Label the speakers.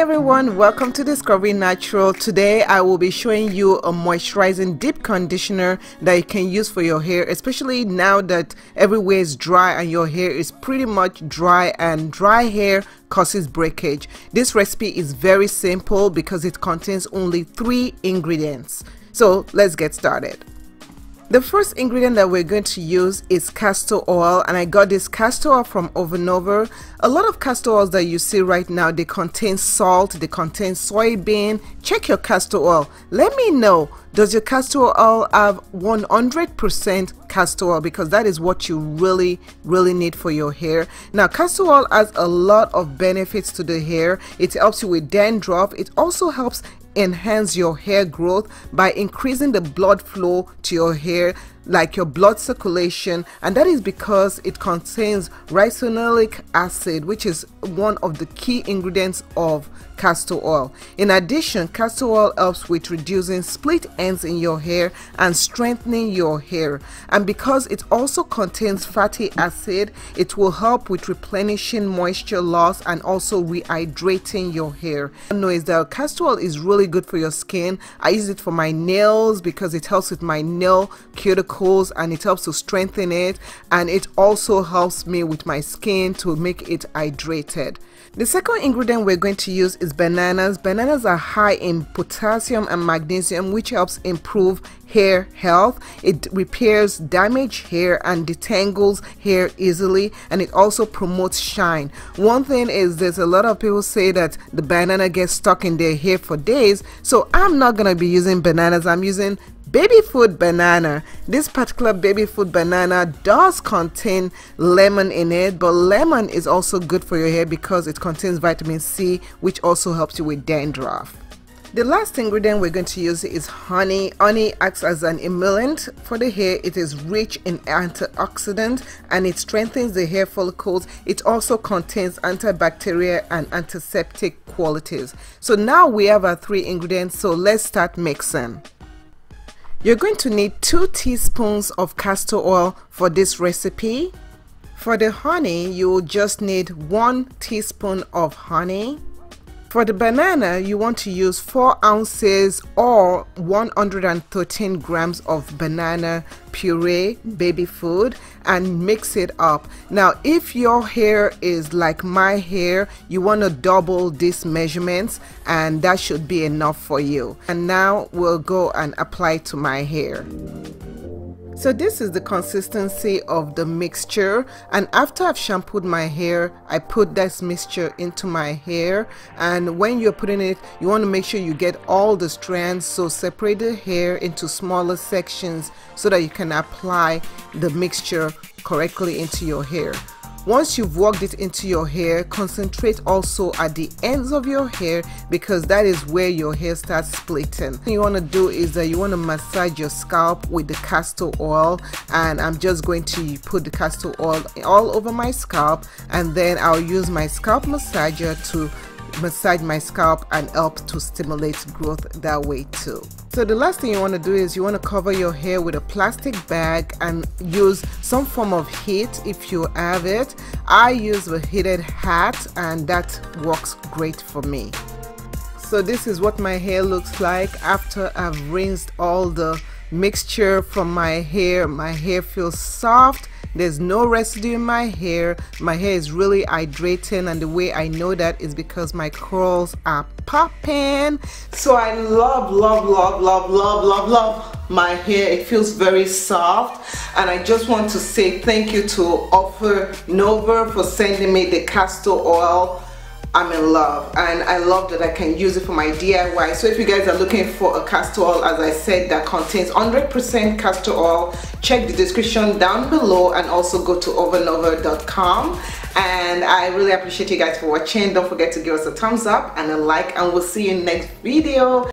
Speaker 1: everyone. Welcome to discovery natural. Today i will be showing you a moisturizing deep conditioner that you can use for your hair especially now that everywhere is dry and your hair is pretty much dry and dry hair causes breakage. This recipe is very simple because it contains only three ingredients. So let's get started the first ingredient that we're going to use is castor oil and I got this castor oil from Offernova. A lot of castor oils that you see right now, they contain salt, they contain soybean. Check your castor oil. Let me know, does your castor oil have 100% castor oil because that is what you really, really need for your hair. Now, castor oil has a lot of benefits to the hair. It helps you with dandruff. It also helps enhance your hair growth by increasing the blood flow to your hair like your blood circulation and that is because it contains ricinoleic acid which is one of the key ingredients of castor oil. In addition, castor oil helps with reducing split ends in your hair and strengthening your hair. And because it also contains fatty acid, it will help with replenishing moisture loss and also rehydrating your hair. know is that castor oil is really good for your skin. I use it for my nails because it helps with my nail cuticles and it helps to strengthen it and it also helps me with my skin to make it hydrated. The second ingredient we're going to use is bananas. Bananas are high in potassium and magnesium which helps improve hair health. It repairs damaged hair and detangles hair easily and it also promotes shine. One thing is there's a lot of people say that the banana gets stuck in their hair for days so I'm not going to be using bananas. I'm using baby food banana this particular baby food banana does contain lemon in it but lemon is also good for your hair because it contains vitamin c which also helps you with dandruff the last ingredient we're going to use is honey. Honey acts as an emollient for the hair. It is rich in antioxidants and it strengthens the hair follicles. It also contains antibacterial and antiseptic qualities. So now we have our three ingredients. So let's start mixing. You're going to need 2 teaspoons of castor oil for this recipe. For the honey, you will just need 1 teaspoon of honey. For the banana, you want to use 4 ounces or 113 grams of banana puree, baby food, and mix it up. Now, if your hair is like my hair, you want to double these measurements, and that should be enough for you. And now we'll go and apply to my hair. So this is the consistency of the mixture. And after I've shampooed my hair I put this mixture into my hair. And when you're putting it you want to make sure you get all the strands. So separate the hair into smaller sections so that you can apply the mixture correctly into your hair. Once you've worked it into your hair, concentrate also at the ends of your hair because that is where your hair starts splitting. What you want to do is that you want to massage your scalp with the castor oil and I'm just going to put the castor oil all over my scalp and then I'll use my scalp massager to massage my scalp and help to stimulate growth that way too. So the last thing you want to do is you want to cover your hair with a plastic bag and use some form of heat if you have it. I use a heated hat and that works great for me. So this is what my hair looks like after I've rinsed all the mixture from my hair. My hair feels soft there's no residue in my hair. My hair is really hydrating and the way I know that is because my curls are popping. So I love love love love love love love my hair. It feels very soft and I just want to say thank you to Offer Nova for sending me the castor oil I'm in love and I love that I can use it for my DIY so if you guys are looking for a castor oil as I said that contains 100% castor oil check the description down below and also go to offernova.com and I really appreciate you guys for watching. Don't forget to give us a thumbs up and a like and we'll see you in next video